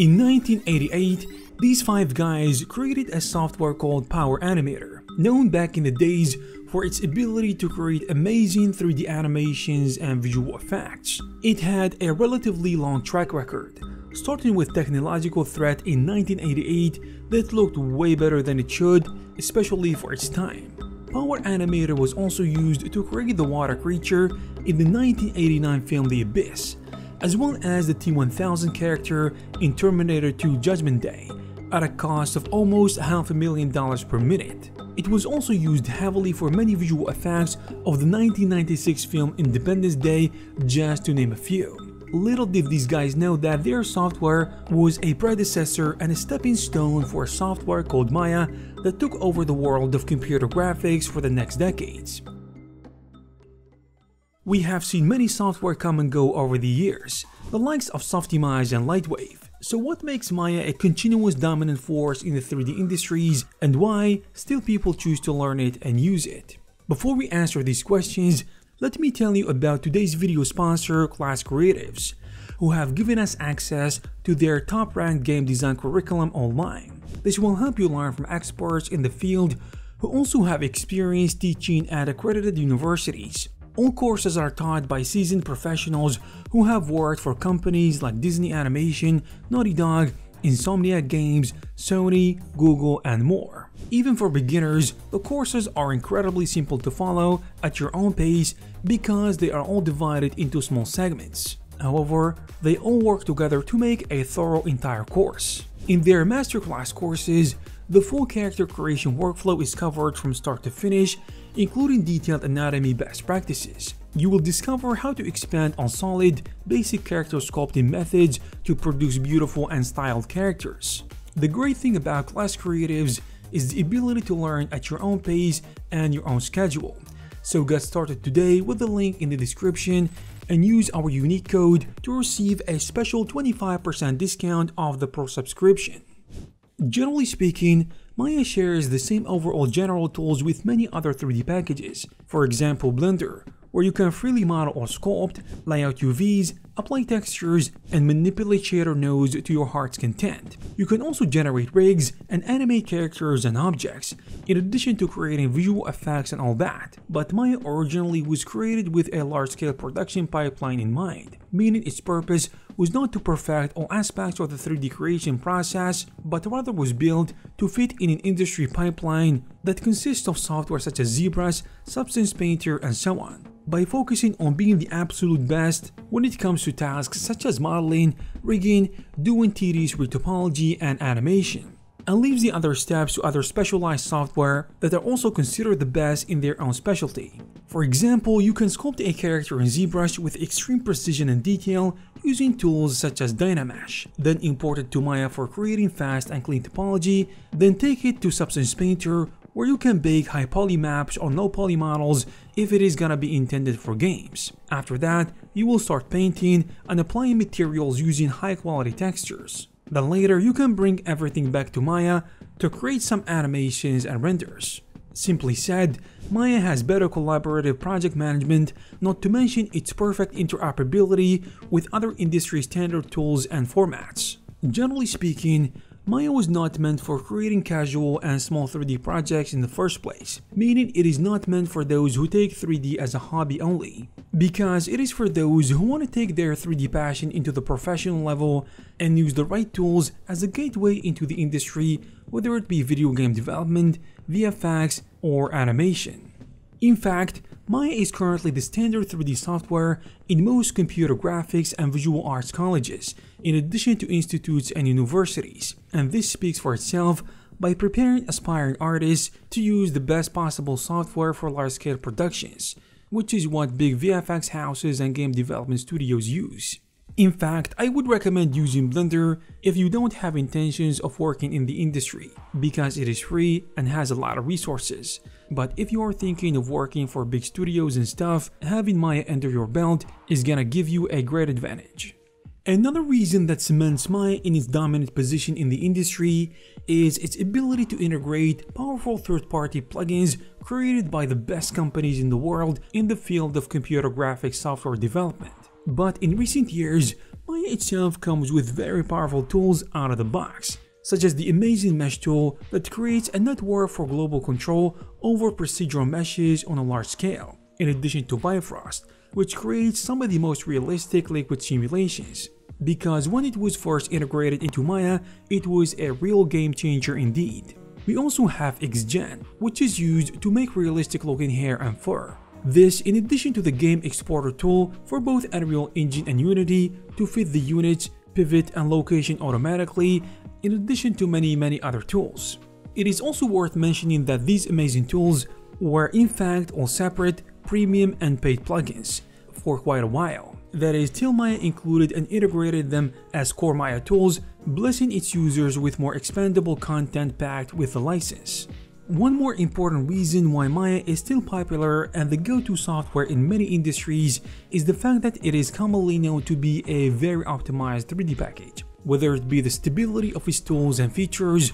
In 1988, these five guys created a software called Power Animator, known back in the days for its ability to create amazing 3D animations and visual effects. It had a relatively long track record, starting with Technological Threat in 1988 that looked way better than it should, especially for its time. Power Animator was also used to create the water creature in the 1989 film The Abyss, as well as the T-1000 character in Terminator 2 Judgment Day, at a cost of almost half a million dollars per minute. It was also used heavily for many visual effects of the 1996 film Independence Day, just to name a few. Little did these guys know that their software was a predecessor and a stepping stone for software called Maya that took over the world of computer graphics for the next decades. We have seen many software come and go over the years, the likes of Softimage and Lightwave. So what makes Maya a continuous dominant force in the 3D industries and why still people choose to learn it and use it? Before we answer these questions, let me tell you about today's video sponsor Class Creatives, who have given us access to their top ranked game design curriculum online. This will help you learn from experts in the field who also have experience teaching at accredited universities. All courses are taught by seasoned professionals who have worked for companies like Disney Animation, Naughty Dog, Insomniac Games, Sony, Google, and more. Even for beginners, the courses are incredibly simple to follow at your own pace because they are all divided into small segments. However, they all work together to make a thorough entire course. In their masterclass courses, the full character creation workflow is covered from start to finish including detailed anatomy best practices. You will discover how to expand on solid, basic character sculpting methods to produce beautiful and styled characters. The great thing about Class Creatives is the ability to learn at your own pace and your own schedule. So get started today with the link in the description and use our unique code to receive a special 25% discount off the pro subscription. Generally speaking, Maya shares the same overall general tools with many other 3D packages, for example Blender, where you can freely model or sculpt, lay out UVs, apply textures, and manipulate shader nodes to your heart's content. You can also generate rigs and animate characters and objects, in addition to creating visual effects and all that. But Maya originally was created with a large-scale production pipeline in mind, meaning its purpose was not to perfect all aspects of the 3D creation process, but rather was built to fit in an industry pipeline that consists of software such as ZBrush, Substance Painter, and so on by focusing on being the absolute best when it comes to tasks such as modeling, rigging, doing tedious retopology and animation, and leaves the other steps to other specialized software that are also considered the best in their own specialty. For example, you can sculpt a character in ZBrush with extreme precision and detail using tools such as Dynamesh, then import it to Maya for creating fast and clean topology, then take it to Substance Painter where you can bake high poly maps or low poly models if it is gonna be intended for games. After that, you will start painting and applying materials using high quality textures. Then later you can bring everything back to Maya to create some animations and renders. Simply said, Maya has better collaborative project management, not to mention its perfect interoperability with other industry standard tools and formats. Generally speaking, Maya was not meant for creating casual and small 3D projects in the first place, meaning it is not meant for those who take 3D as a hobby only, because it is for those who want to take their 3D passion into the professional level and use the right tools as a gateway into the industry, whether it be video game development, VFX, or animation. In fact, Maya is currently the standard 3D software in most computer graphics and visual arts colleges, in addition to institutes and universities, and this speaks for itself by preparing aspiring artists to use the best possible software for large-scale productions, which is what big VFX houses and game development studios use. In fact, I would recommend using Blender if you don't have intentions of working in the industry, because it is free and has a lot of resources. But if you are thinking of working for big studios and stuff, having Maya under your belt is gonna give you a great advantage. Another reason that cements Maya in its dominant position in the industry is its ability to integrate powerful third-party plugins created by the best companies in the world in the field of computer graphics software development. But in recent years, Maya itself comes with very powerful tools out of the box, such as the amazing mesh tool that creates a network for global control over procedural meshes on a large scale, in addition to Bifrost, which creates some of the most realistic liquid simulations. Because when it was first integrated into Maya, it was a real game changer indeed. We also have XGen, which is used to make realistic looking hair and fur. This in addition to the game exporter tool for both Unreal Engine and Unity to fit the units, pivot and location automatically in addition to many many other tools. It is also worth mentioning that these amazing tools were in fact all separate, premium and paid plugins for quite a while. That is, till Maya included and integrated them as core Maya tools, blessing its users with more expandable content packed with the license. One more important reason why Maya is still popular and the go-to software in many industries is the fact that it is commonly known to be a very optimized 3D package, whether it be the stability of its tools and features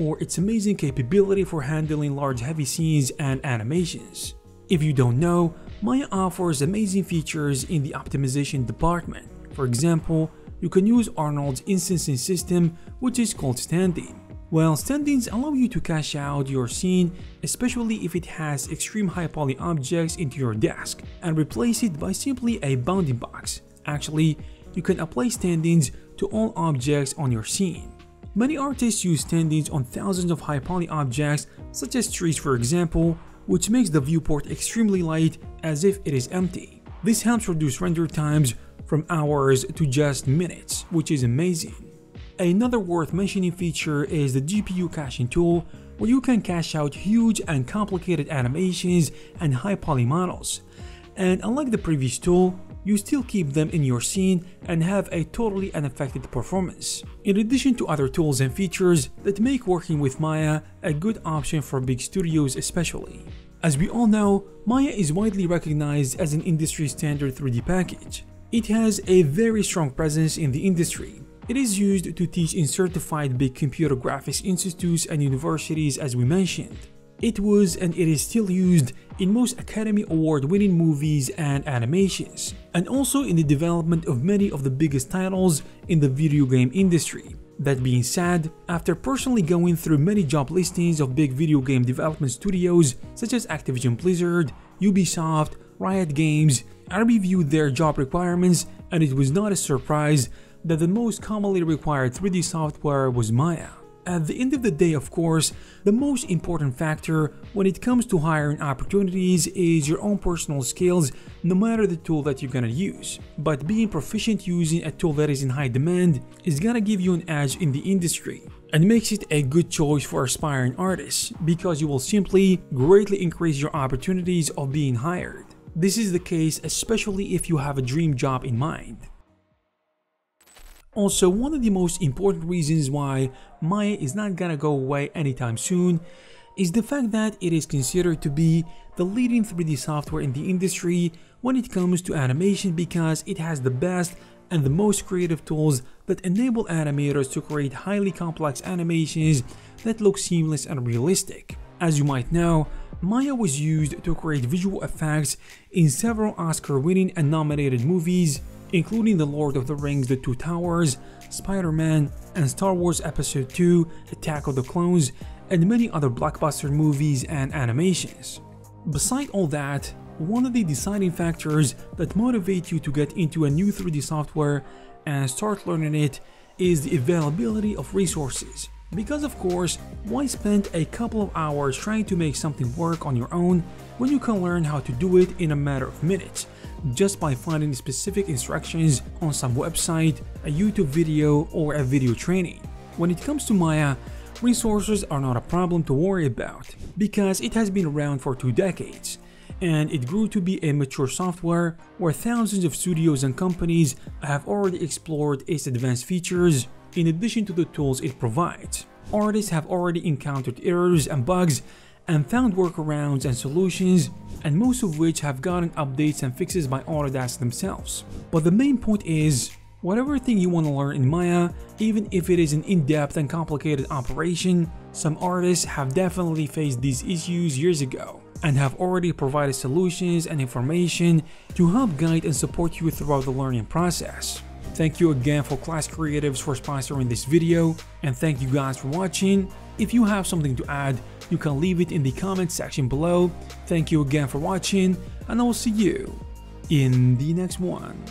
or its amazing capability for handling large heavy scenes and animations. If you don't know, Maya offers amazing features in the optimization department. For example, you can use Arnold's instancing system which is called StandIn. Well, StandIns allow you to cache out your scene, especially if it has extreme high poly objects into your desk, and replace it by simply a bounding box. Actually, you can apply StandIns to all objects on your scene. Many artists use StandIns on thousands of high poly objects, such as trees for example, which makes the viewport extremely light as if it is empty. This helps reduce render times from hours to just minutes, which is amazing. Another worth mentioning feature is the GPU caching tool, where you can cache out huge and complicated animations and high poly models. And unlike the previous tool, you still keep them in your scene and have a totally unaffected performance. In addition to other tools and features that make working with Maya a good option for big studios especially. As we all know, Maya is widely recognized as an industry standard 3D package. It has a very strong presence in the industry, it is used to teach in certified big computer graphics institutes and universities as we mentioned. It was and it is still used in most Academy Award winning movies and animations, and also in the development of many of the biggest titles in the video game industry. That being said, after personally going through many job listings of big video game development studios such as Activision Blizzard, Ubisoft, Riot Games, I reviewed their job requirements and it was not a surprise that the most commonly required 3D software was Maya. At the end of the day, of course, the most important factor when it comes to hiring opportunities is your own personal skills, no matter the tool that you're gonna use. But being proficient using a tool that is in high demand is gonna give you an edge in the industry and makes it a good choice for aspiring artists because you will simply greatly increase your opportunities of being hired. This is the case especially if you have a dream job in mind. Also, one of the most important reasons why Maya is not gonna go away anytime soon is the fact that it is considered to be the leading 3D software in the industry when it comes to animation because it has the best and the most creative tools that enable animators to create highly complex animations that look seamless and realistic. As you might know, Maya was used to create visual effects in several Oscar-winning and nominated movies, including The Lord of the Rings The Two Towers, Spider-Man, and Star Wars Episode 2 Attack of the Clones, and many other blockbuster movies and animations. Beside all that, one of the deciding factors that motivate you to get into a new 3D software and start learning it is the availability of resources. Because of course, why spend a couple of hours trying to make something work on your own when you can learn how to do it in a matter of minutes just by finding specific instructions on some website, a YouTube video, or a video training. When it comes to Maya, resources are not a problem to worry about because it has been around for two decades and it grew to be a mature software where thousands of studios and companies have already explored its advanced features in addition to the tools it provides. Artists have already encountered errors and bugs and found workarounds and solutions, and most of which have gotten updates and fixes by Autodesk themselves. But the main point is, whatever thing you want to learn in Maya, even if it is an in-depth and complicated operation, some artists have definitely faced these issues years ago. and have already provided solutions and information to help guide and support you throughout the learning process. Thank you again for Class Creatives for sponsoring this video and thank you guys for watching. If you have something to add, you can leave it in the comment section below. Thank you again for watching and I will see you in the next one.